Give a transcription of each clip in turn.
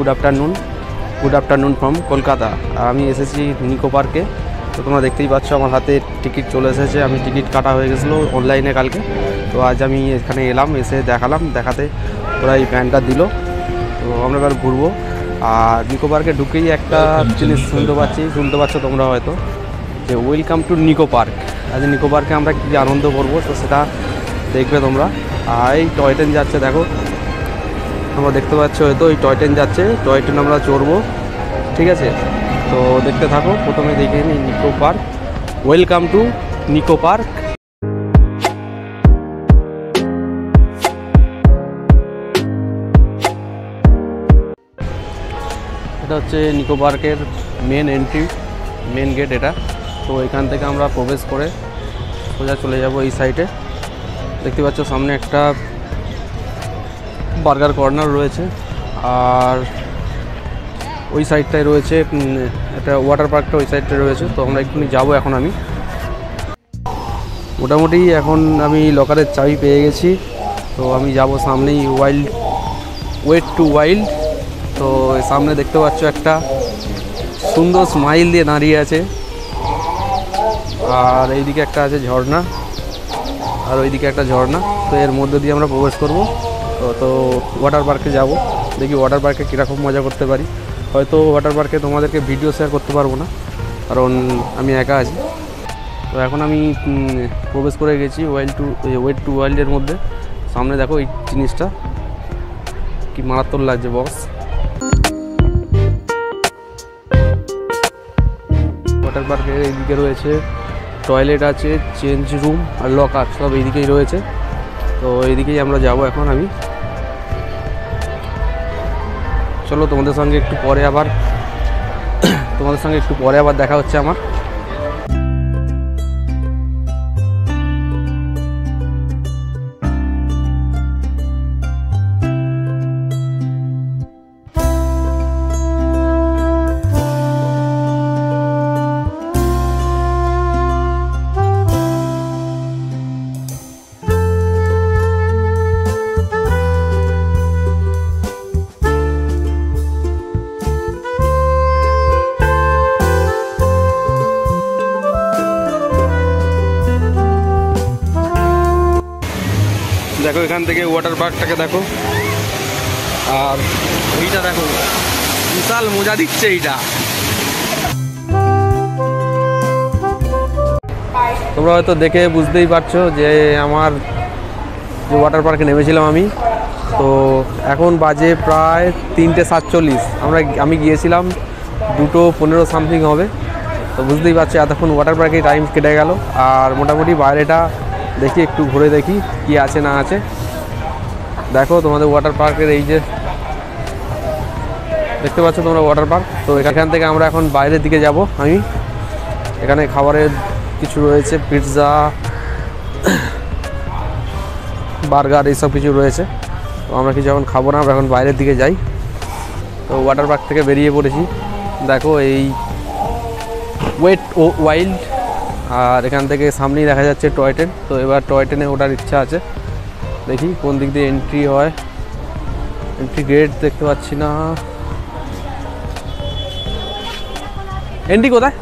Good afternoon good afternoon from Kolkata আমি এসেছি নিকো পার্কে তো তোমরা দেখতেই পাচ্ছ, আমার হাতে টিকিট চলে এসেছে। আমি টিকিট কাটা হয়ে গেছিল অনলাইনে কালকে। তো আজ আমি এখানে এলাম, এসে দেখালাম। দেখাতে ওরা এই প্যান্টটা দিল। তো আমরা এবার ঘুরবো। আর নিকো পার্কে ঢুকেই একটা জিনিস শুনতে পাচ্ছি। শুনতে পাচ্ছ তোমরা হয়তো যে ওয়েলকাম টু নিকো পার্ক আজ নিকো পার্কে আমরা কী আনন্দ করব, তো সেটা দেখবে তোমরা। আর এই টয় ট্রেন যাচ্ছে, দেখো। তোমরা দেখতে পাচ্ছ হয়তো এই টয় ট্রেন যাচ্ছে। টয় ট্রেন আমরা চড়বো। ঠিক আছে? তো দেখতে থাকো, প্রথমে দেখে নিই Nicco park welcome to Nicco park এটা হচ্ছে নিকো পার্কের মেন এন্ট্রি মেন গেট এটা। তো এখান থেকে আমরা প্রবেশ করে সোজা চলে যাব এই সাইডে দেখতে পাচ্ছ, সামনে একটা বার্গার কর্নার রয়েছে। আর ওই সাইডটায় রয়েছে একটা ওয়াটার পার্কটা ওই সাইডটায় রয়েছে। তো আমরা একটুখানি যাব এখন আমি। মোটামুটি এখন আমি লকারের চাবি পেয়ে গেছি। তো আমি যাব সামনেই ওয়াইল্ড ওয়েট টু ওয়াইল্ড তো সামনে দেখতে পাচ্ছ একটা সুন্দর স্মাইল দিয়ে দাঁড়িয়ে আছে। আর এইদিকে একটা আছে ঝর্ণা। আর ওইদিকে একটা ঝর্ণা। তো এর মধ্যে দিয়ে আমরা প্রবেশ করব। তো ওয়াটার পার্কে যাব। দেখি ওয়াটার পার্কে কীরকম মজা করতে পারি। হয়তো ওয়াটার পার্কে তোমাদেরকে ভিডিও শেয়ার করতে পারব না, কারণ আমি একা আছি। তো এখন আমি প্রবেশ করে গেছি ওয়াইল্ড টু ওয়েট টু ওয়াইল্ডের মধ্যে। সামনে দেখো এই জিনিসটা। কি মারাত্মক লাগছে বক্স ওয়াটার পার্কের এইদিকে রয়েছে টয়লেট আছে চেঞ্জ রুম আর লকার সব এইদিকেই রয়েছে। তো এইদিকেই আমরা যাব এখন আমি। চলো তোমাদের সঙ্গে একটু পরে আবার তোমাদের সঙ্গে একটু পরে আবার দেখা হচ্ছে আমার। এখান থেকে ওয়াটার পার্কটাকে দেখো। আর এইটা দেখো, বিশাল মজা দিচ্ছে এইটা। তোমরা হয়তো দেখে বুঝতেই পারছ যে আমার যে ওয়াটার পার্কে নেমেছিলাম আমি। তো এখন বাজে প্রায় তিনটে সাতচল্লিশ। আমরা আমি গিয়েছিলাম দুটো পনেরো সামথিং হবে। তো বুঝতেই পারছ এতক্ষণ ওয়াটার পার্কে টাইম কেটে গেল। আর মোটামুটি বাইরেটা দেখি, একটু ঘুরে দেখি কি আছে না আছে। দেখো তোমাদের ওয়াটার পার্কের এই যে, দেখতে পাচ্ছ তোমরা ওয়াটার পার্ক তো এখান থেকে আমরা এখন বাইরের দিকে যাব আমি। এখানে খাবারের কিছু রয়েছে পিৎজা বার্গার এইসব কিছু রয়েছে। তো আমরা কিছু এখন খাব না, আমরা এখন বাইরের দিকে যাই। তো ওয়াটার পার্ক থেকে বেরিয়ে পড়েছি। দেখো এই ওয়েট ও ওয়াইল্ড আর এখান থেকে সামনেই দেখা যাচ্ছে টয় ট্রেন তো এবার টয় ট্রেনে ওঠার ইচ্ছা আছে। দেখি কোন দিক দিয়ে এন্ট্রি হয়। এন্ট্রি গেট দেখতে পাচ্ছি না। এন্ট্রি কোথায়?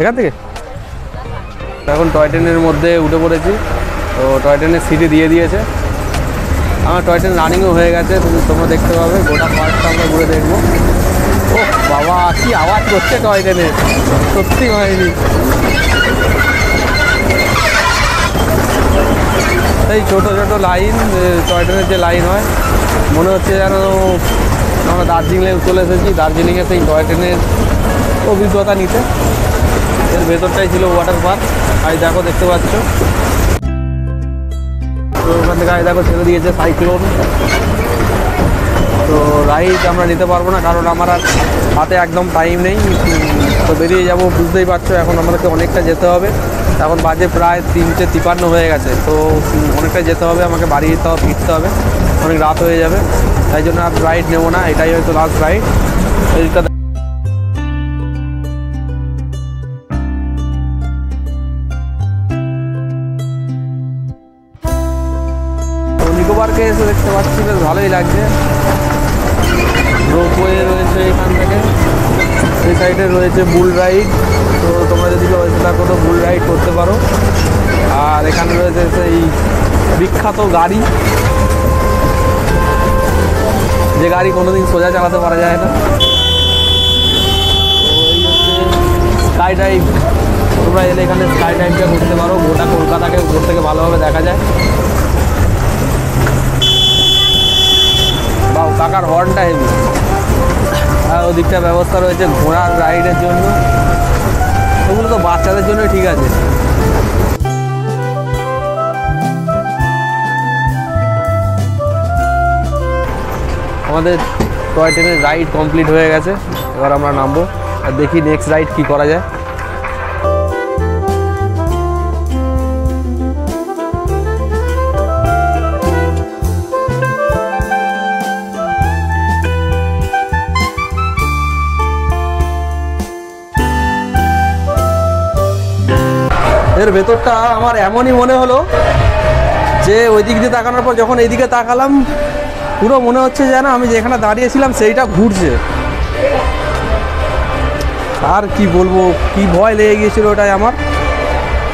এখান থেকে? এখন টয় ট্রেনের মধ্যে উঠে পড়েছি। তো টয় ট্রেনের সিটি দিয়ে দিয়েছে। আমার টয় ট্রেন রানিংও হয়ে গেছে, তুমি তোমরা দেখতে পাবে। গোটা পার্কটা আমরা ঘুরে দেখব। ও বাবা, কি আওয়াজ করছে টয় ট্রেনের সত্যি হয়নি এই ছোট ছোট লাইন টয় ট্রেনের যে লাইন হয়, মনে হচ্ছে যেন আমরা দার্জিলিংয়ে চলে এসেছি। দার্জিলিংয়ে সেই টয় ট্রেনের অভিজ্ঞতা নিতে। এর ভেতরটাই ছিল ওয়াটার পার্ক আই দেখো, দেখতে পাচ্ছ। তো ওখান থেকে আই দেখো, ছেড়ে দিয়েছে সাইক্লোন তো রাইড আমরা নিতে পারব না, কারণ আমার আর হাতে একদম টাইম নেই। তো বেরিয়ে যাব, বুঝতেই পারছ, এখন আমাদেরকে অনেকটা যেতে হবে। এখন বাজে প্রায় তিনটে তিপান্ন হয়ে গেছে, তো অনেকটা যেতে হবে, আমাকে বাড়ি যেতে হবে, ফিরতে হবে। অনেক রাত হয়ে যাবে, তাই জন্য আর রাইড নেব না, এটাই হয়তো লাস্ট রাইড এইটা নিকো পার্কে এসে দেখতে পাচ্ছি, বেশ ভালোই লাগছে। সাইডে রয়েছে বুল রাইড তো তোমরা যদি এসে থাকো তো বুল রাইড করতে পারো। আর এখানে রয়েছে সেই বিখ্যাত গাড়ি। যে গাড়ি কোনোদিন সোজা চালাতে পারা যায় না। স্কাই ড্রাইভ তোমরা এলে এখানে স্কাই ডাইভটা করতে পারো। গোটা কলকাতাকে উপর থেকে ভালোভাবে দেখা যায়। বা কাকার হর্নটা হেভি ওদিকটা ব্যবস্থা রয়েছে ঘোড়ার রাইডের জন্য। ওগুলো তো বাচ্চাদের জন্য ঠিক আছে। আমাদের টয় ট্রেনের রাইড কমপ্লিট হয়ে গেছে। এবার আমরা নামবো। আর দেখি নেক্সট রাইড কি করা যায়। এর ভেতরটা আমার এমনই মনে হলো যে ওই দিক দিয়ে তাকানোর পর যখন এইদিকে তাকালাম, পুরো মনে হচ্ছে যেন আমি যেখানে দাঁড়িয়েছিলাম সেইটা ঘুরছে। আর কি বলব, কি ভয় লেগে গিয়েছিল ওটাই আমার।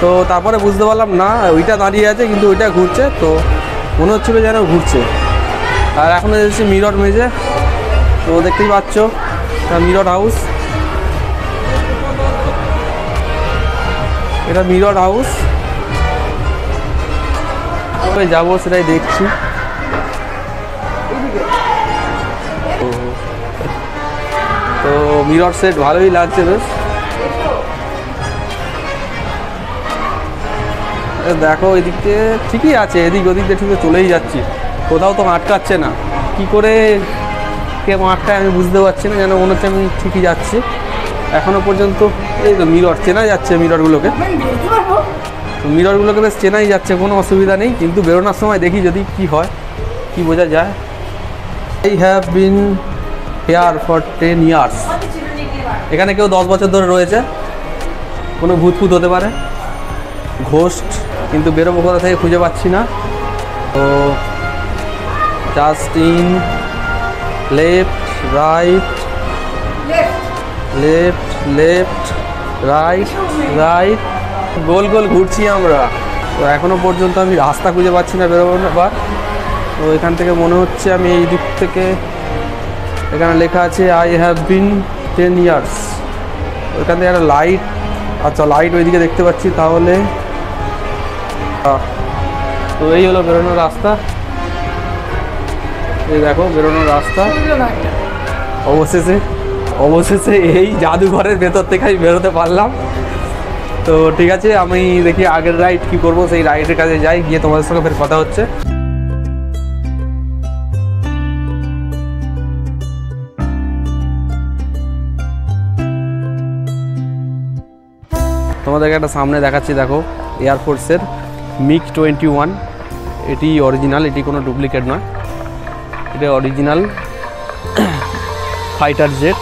তো তারপরে বুঝতে পারলাম, না, ওইটা দাঁড়িয়ে আছে কিন্তু ওইটা ঘুরছে, তো মনে হচ্ছিল যেন ঘুরছে। আর এখন এসেছি মিরর মেজে তো দেখতেই পাচ্ছ মিরর হাউস এটা মিরর হাউস কবে যাব সেটাই দেখছি। তো- মিরর সেট ভালোই লাগছে বেশ। দেখো এদিক দিয়ে ঠিকই আছে, এদিক ওদিক দিয়ে ঠিক চলেই যাচ্ছি। কোথাও তো আটকাচ্ছে না। কি করে কে আটকায় আমি বুঝতে পারছি না যেন মনে হচ্ছে আমি ঠিকই যাচ্ছি। এখনও পর্যন্ত এই তো মিরর চেনা যাচ্ছে মিররগুলোকে তো মিররগুলোকে বেশ চেনাই যাচ্ছে, কোনো অসুবিধা নেই, কিন্তু বেরোনোর সময় দেখি যদি কি হয়, কি বোঝা যায়। I have been here for ten years এখানে কেউ দশ বছর ধরে রয়েছে, কোনো ভূত ফুত হতে পারে ঘোস্ট কিন্তু বেরোবো কোথা থেকে খুঁজে পাচ্ছি না। তো just in left right left left right right গোল গোল ঘুরছি আমরা। তো এখনও পর্যন্ত আমি রাস্তা খুঁজে পাচ্ছি না বেরোবার তো এখান থেকে মনে হচ্ছে আমি এই দিক থেকে এখানে লেখা আছে I have been ten years ওইখান থেকে একটা লাইট আচ্ছা লাইট ওইদিকে দেখতে পাচ্ছি তাহলে। তো এই হলো বেরোনোর রাস্তা। এই দেখো বেরোনোর রাস্তা। অবশেষে অবশেষে এই জাদুঘরের ভেতর থেকে আমি বেরোতে পারলাম। তো ঠিক আছে, আমি দেখি আগের রাইড কি করব, সেই রাইডের কাছে যাই, গিয়ে তোমাদের সঙ্গে ফের কথা হচ্ছে। তোমাদেরকে একটা সামনে দেখাচ্ছি, দেখো এয়ারফোর্সের মিক টোয়েন্টি ওয়ান এটি অরিজিনাল এটি কোনো ডুপ্লিকেট নয়। এটা অরিজিনাল ফাইটার জেট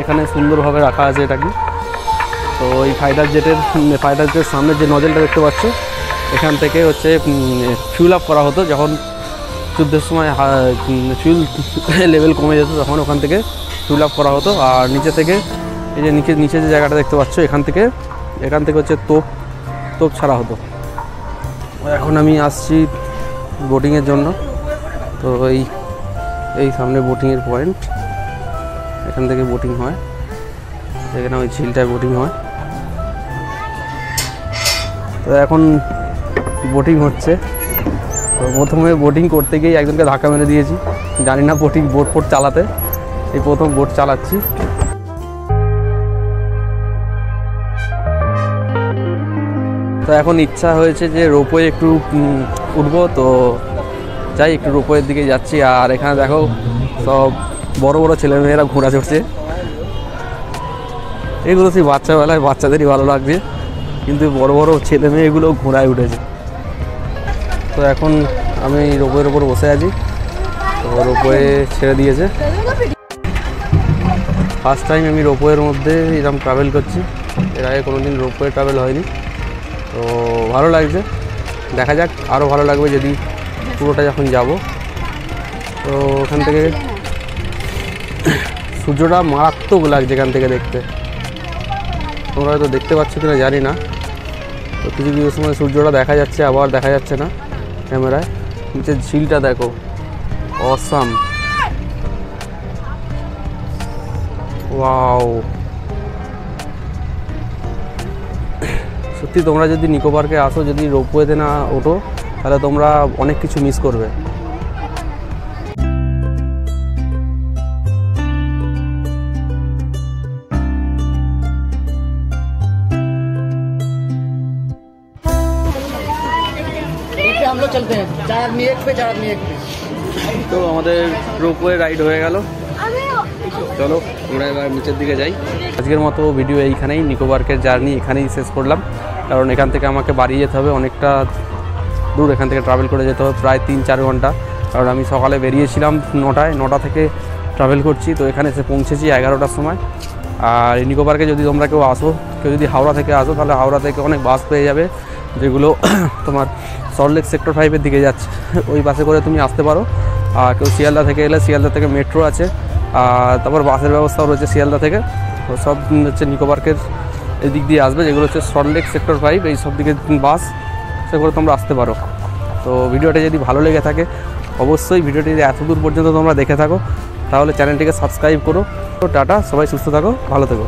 এখানে সুন্দরভাবে রাখা আছে এটাকে। তো এই ফাইটার জেটের ফাইটার জেটের সামনে যে নজেলটা দেখতে পাচ্ছ, এখান থেকে হচ্ছে ফিউল আপ করা হতো। যখন যুদ্ধের সময় ফিউল লেভেল কমে যেত, তখন ওখান থেকে ফিউল আপ করা হতো। আর নিচে থেকে, এই যে নিচে নিচে যে জায়গাটা দেখতে পাচ্ছ, এখান থেকে এখান থেকে হচ্ছে তোপ তোপ ছাড়া হতো। এখন আমি আসছি বোটিংয়ের জন্য। তো এই এই সামনে বোটিংয়ের পয়েন্ট এখান থেকে বোটিং হয়। এখানে ওই ঝিলটায় বোটিং হয়। তো এখন বোটিং হচ্ছে। তো প্রথমে বোটিং করতে গিয়ে একজনকে ধাক্কা মেরে দিয়েছি। জানি না বোটিং বোট ফোট চালাতে। এই প্রথম বোট চালাচ্ছি। তো এখন ইচ্ছা হয়েছে যে রোপওয়ে একটু উঠবো। তো যাই, একটু রোপওয়ের দিকে যাচ্ছি। আর এখানে দেখো সব বড় বড় ছেলেমেয়েরা ঘোড়া চড়ছে। এগুলো সেই বাচ্চাবেলায় বাচ্চাদেরই ভালো লাগছে, কিন্তু বড় বড় ছেলে মেয়েগুলো ঘোড়ায় উঠেছে। তো এখন আমি রোপওয়ের ওপর বসে আছি। তো রোপওয়ে ছেড়ে দিয়েছে। ফার্স্ট টাইম আমি রোপওয়ের মধ্যে এরকম ট্রাভেল করছি। এর আগে কোনো দিন রোপওয়ে ট্রাভেল হয়নি। তো ভালো লাগছে। দেখা যাক আরও ভালো লাগবে যদি পুরোটা যখন যাব। তো ওখান থেকে সূর্যটা মারাত্মক লাগছে এখান থেকে দেখতে। তোমরা হয়তো দেখতে পাচ্ছ কিনা জানি না। তো কিছু কিছু সময় সূর্যটা দেখা যাচ্ছে, আবার দেখা যাচ্ছে না ক্যামেরায়। নিচের ঝিলটা দেখো। অসাম। ওয়াও। সত্যি তোমরা যদি নিকো পার্কে আসো, যদি রোপওয়েতে না ওঠো, তাহলে তোমরা অনেক কিছু মিস করবে। हम लोग चलते हैं चार आदमी एक पे चार आदमी एक पे তো আমাদের রোপওয়ে রাইড হয়ে গেল চলো আমরা এবার নিচের দিকে যাই আজকের মতো ভিডিও এইখানেই নিকো পার্কের জার্নি এখানেই শেষ করলাম কারণ এখান থেকে আমাকে বাড়ি যেতে হবে অনেকটা দূর এখান থেকে ট্রাভেল করে যেতে হবে প্রায় তিন চার ঘন্টা কারণ আমি সকালে বেরিয়েছিলাম নটায় নটা থেকে ট্রাভেল করছি তো এখানে এসে পৌঁছেছি এগারোটার সময় আর এই নিকো পার্কে যদি তোমরা কেউ আসো কেউ যদি হাওড়া থেকে আসো তাহলে হাওড়া থেকে অনেক বাস পেয়ে যাবে যেগুলো তোমার সল্টলেক সেক্টর ফাইভের দিকে যাচ্ছে। ওই বাসে করে তুমি আসতে পারো। আর কেউ শিয়ালদা থেকে এলে শিয়ালদা থেকে মেট্রো আছে। আর তারপর বাসের ব্যবস্থাও রয়েছে শিয়ালদা থেকে। তো সব হচ্ছে নিকো পার্কের এই দিক দিয়ে আসবে, যেগুলো হচ্ছে সল্টলেক সেক্টর ফাইভ এই সব দিকে বাস সেগুলো তোমরা আসতে পারো। তো ভিডিওটা যদি ভালো লেগে থাকে, অবশ্যই ভিডিওটি এত দূর পর্যন্ত তোমরা দেখে থাকো। তাহলে চ্যানেলটিকে সাবস্ক্রাইব করো। তো টাটা, সবাই সুস্থ থাকো, ভালো থেকো।